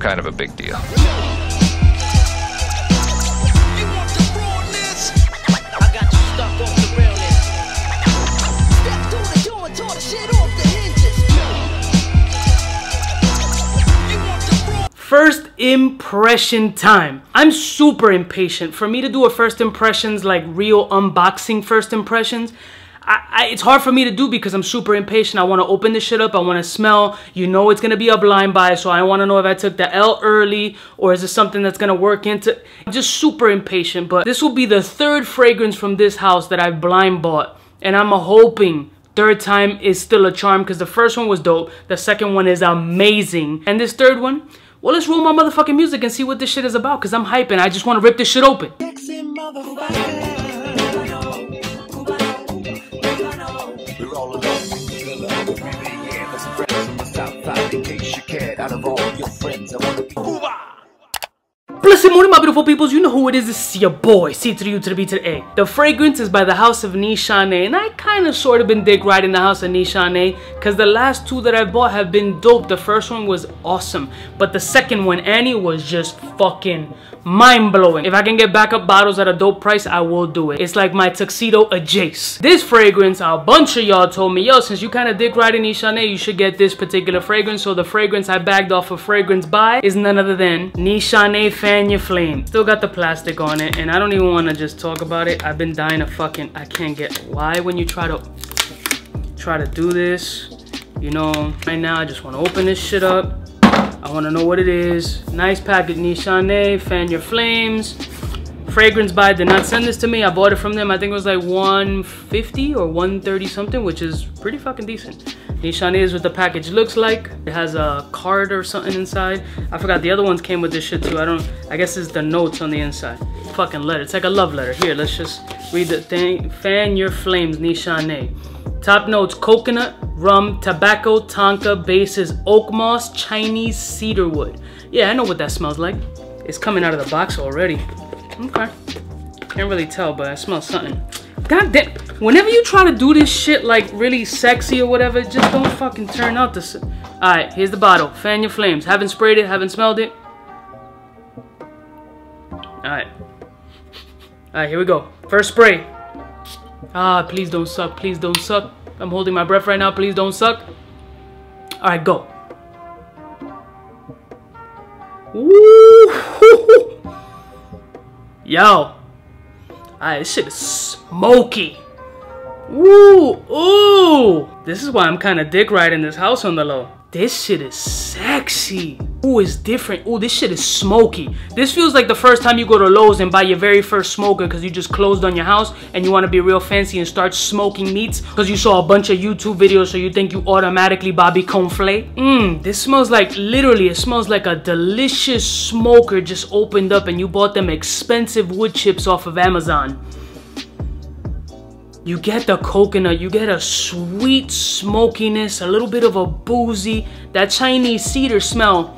kind of a big deal. First impression time. I'm super impatient. For me to do a first impressions, like real unboxing first impressions, I, I, it's hard for me to do because I'm super impatient. I want to open this shit up. I want to smell. You know it's going to be a blind buy, so I want to know if I took the L early or is it something that's going to work into... I'm just super impatient, but this will be the third fragrance from this house that I've blind bought. And I'm hoping third time is still a charm because the first one was dope. The second one is amazing. And this third one, well, let's roll my motherfucking music and see what this shit is about because I'm hyping. I just want to rip this shit open. out of all your friends. I wanna be Blessed morning, my beautiful peoples. You know who it is. It's your boy, C to the fragrance is by the House of Nishane, and I kind of sort of been dick riding the House of Nishane because the last two that I bought have been dope. The first one was awesome, but the second one, Ani, was just fucking mind-blowing. If I can get backup bottles at a dope price, I will do it. It's like my tuxedo adjace. This fragrance, a bunch of y'all told me, yo, since you kind of dick riding Nishane, you should get this particular fragrance. So the fragrance I bagged off of Fragrance Buy is none other than Nishane Fan Your Flame. Still got the plastic on it, and I don't even want to just talk about it. I've been dying to fucking, I can't get, why when you try to, try to do this, you know, right now I just want to open this shit up. I want to know what it is. Nice package, Nishane, Fan Your Flames. Fragrance Buy did not send this to me. I bought it from them. I think it was like 150 or 130 something, which is pretty fucking decent. Nishane is what the package looks like. It has a card or something inside. I forgot the other ones came with this shit too. I don't, I guess it's the notes on the inside. Fucking letter. It's like a love letter. Here, let's just read the thing. Fan Your Flames, Nishane. Top notes, coconut, rum, tobacco, tonka, bases, oak moss, Chinese cedar wood. Yeah, I know what that smells like. It's coming out of the box already. Okay. Can't really tell, but I smell something. God damn. Whenever you try to do this shit like really sexy or whatever, just don't fucking turn out this. Alright, here's the bottle. Fan your flames. Haven't sprayed it, haven't smelled it. Alright. Alright, here we go. First spray. Ah, please don't suck. Please don't suck. I'm holding my breath right now. Please don't suck. All right, go. Yo. All right, this shit is smoky. Ooh, ooh. This is why I'm kind of dick riding this house on the low. This shit is sexy. Ooh, it's different. Ooh, this shit is smoky. This feels like the first time you go to Lowe's and buy your very first smoker because you just closed on your house and you want to be real fancy and start smoking meats because you saw a bunch of YouTube videos so you think you automatically Bobby Conflay. Mmm, this smells like, literally, it smells like a delicious smoker just opened up and you bought them expensive wood chips off of Amazon. You get the coconut, you get a sweet smokiness, a little bit of a boozy, that Chinese cedar smell.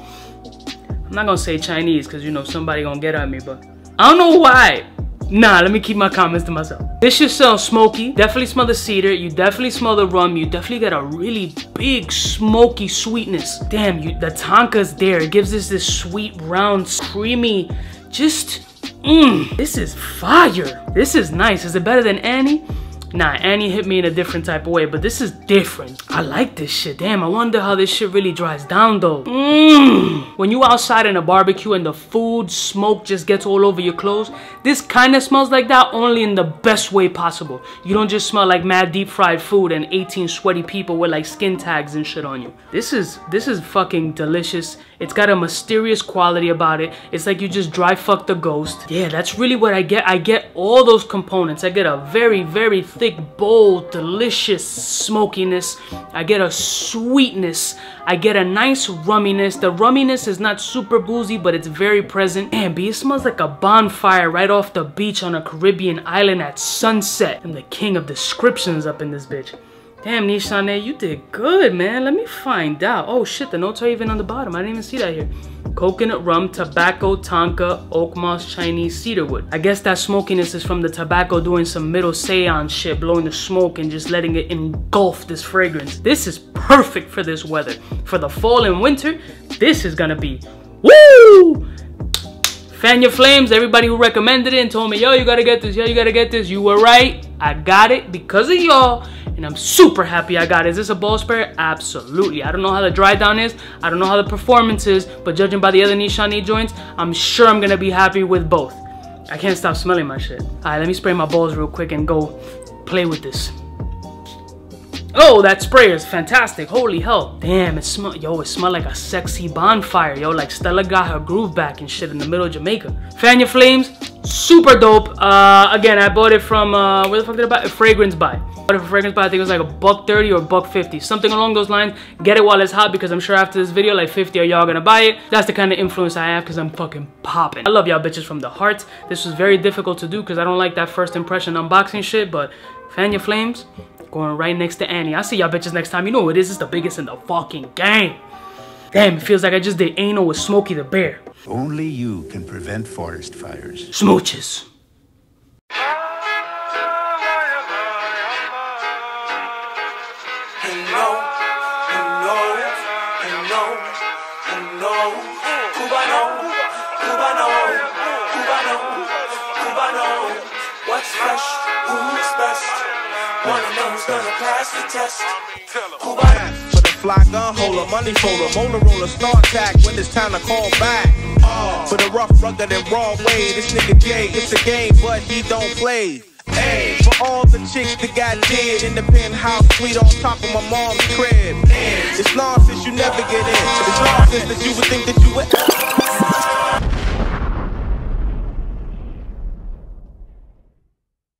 I'm not gonna say Chinese because you know somebody gonna get at me, but I don't know why. Nah, let me keep my comments to myself. This should smell smoky. Definitely smell the cedar. You definitely smell the rum. You definitely get a really big smoky sweetness. Damn, you the Tonka's there. It gives us this sweet, round, creamy, just, mmm. This is fire. This is nice. Is it better than Ani? Nah, Ani hit me in a different type of way, but this is different. I like this shit. Damn, I wonder how this shit really dries down though. Mmm. When you outside in a barbecue and the food smoke just gets all over your clothes, this kind of smells like that only in the best way possible. You don't just smell like mad deep fried food and 18 sweaty people with like skin tags and shit on you. This is, this is fucking delicious. It's got a mysterious quality about it. It's like you just dry fucked the ghost. Yeah, that's really what I get. I get all those components. I get a very, very thick, bold, delicious smokiness. I get a sweetness. I get a nice rumminess. The rumminess is not super boozy, but it's very present. Man, B, it smells like a bonfire right off the beach on a Caribbean island at sunset. I'm the king of descriptions up in this bitch. Damn, Nishane, you did good, man. Let me find out. Oh, shit, the notes are even on the bottom. I didn't even see that here. Coconut rum, tobacco, tonka, oak moss, Chinese cedarwood. I guess that smokiness is from the tobacco doing some middle seance shit, blowing the smoke and just letting it engulf this fragrance. This is perfect for this weather. For the fall and winter, this is gonna be Woo! Fan your flames, everybody who recommended it and told me, yo, you gotta get this, yo, you gotta get this. You were right. I got it because of y'all. And I'm super happy I got it. Is this a ball sprayer? Absolutely. I don't know how the dry down is. I don't know how the performance is. But judging by the other Nishane joints, I'm sure I'm gonna be happy with both. I can't stop smelling my shit. All right, let me spray my balls real quick and go play with this. Oh, that sprayer is fantastic. Holy hell. Damn, it smell yo, it smell like a sexy bonfire. Yo, like Stella got her groove back and shit in the middle of Jamaica. Fan your flames, super dope. Uh again, I bought it from uh where the fuck did I buy it? Fragrance Buy. Bought it for Fragrance Buy, I think it was like a buck 30 or buck 50. Something along those lines. Get it while it's hot because I'm sure after this video, like 50 of y'all gonna buy it. That's the kind of influence I have because I'm fucking popping. I love y'all bitches from the heart. This was very difficult to do because I don't like that first impression unboxing shit, but fan your flames going right next to Ani. I'll see y'all bitches next time. You know what it is. It's the biggest in the fucking game. Damn, it feels like I just did anal with Smokey the Bear. Only you can prevent forest fires. Smooches. What's fresh? Who's best? Wanna know who's gonna pass the test? Who For the fly gun holder, money folder, motor roller, start tack when it's time to call back. Oh. For the rough, rugged, and raw way, this nigga Jay, it's a game, but he don't play. Hey, for all the chicks that got dead in the penthouse suite on top of my mom's crib. It's nonsense you never get in. It's nonsense that you would think that you would.